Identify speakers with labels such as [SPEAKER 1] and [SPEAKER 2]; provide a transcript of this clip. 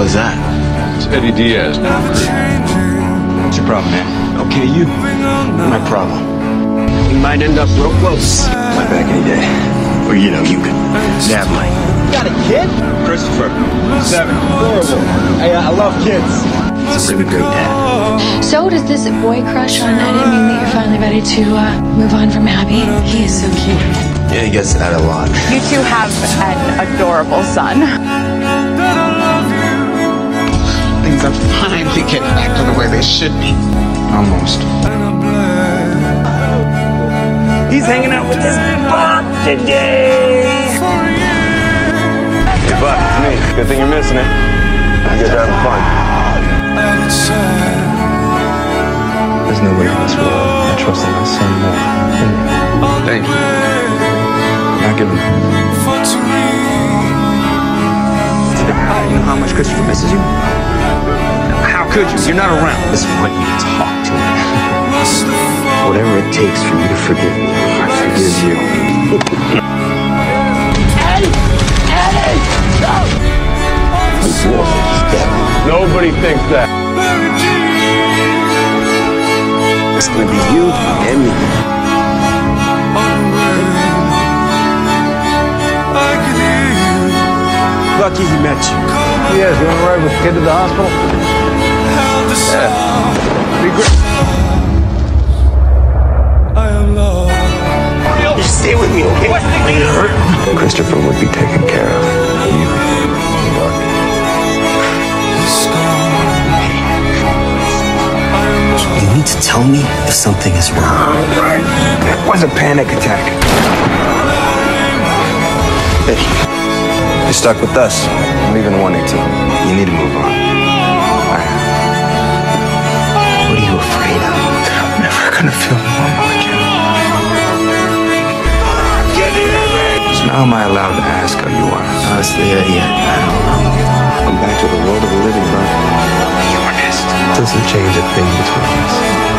[SPEAKER 1] hell is that?
[SPEAKER 2] It's Eddie Diaz.
[SPEAKER 1] What's your problem, man? Okay, you. My problem. We might end up real close. Went back any day. Or, you know, you could nab my.
[SPEAKER 3] Got a kid?
[SPEAKER 1] Christopher. Seven.
[SPEAKER 3] Horrible. Hey, I love kids.
[SPEAKER 1] He's a really great dad.
[SPEAKER 4] So does this boy crush on Eddie mean that you're finally ready to uh, move on from Abby? He is so cute.
[SPEAKER 1] Yeah, he gets that a lot.
[SPEAKER 5] You two have an adorable son.
[SPEAKER 6] Things are finally getting back to the way they should be.
[SPEAKER 1] Almost.
[SPEAKER 3] He's hanging out with his Bob today.
[SPEAKER 2] Hey, Buck, it's me. Good thing you're missing it. You guys are having fun.
[SPEAKER 1] There's nobody in this world I trust in my son more than you.
[SPEAKER 2] Thank you.
[SPEAKER 1] Not giving You know how much Christopher misses you? How could you? You're not around. I just want you to talk to him. Whatever it takes for you to forgive me, I forgive you.
[SPEAKER 2] Nobody thinks that.
[SPEAKER 1] It's gonna be you and me. Lucky he met you.
[SPEAKER 2] Yes, you want to ride with the kid to the hospital? Yeah.
[SPEAKER 1] Just stay with me, okay? Hurt? Christopher would be taken care of. You, Buck. You need to tell me if something is wrong. It was a panic attack. Hey, you're stuck with us. I'm leaving 118. You need to move on. So now am I allowed to ask how you are? Honestly, Eddie, I don't know. I'm back to the world of the living, bro. Be honest. Doesn't change a thing between us.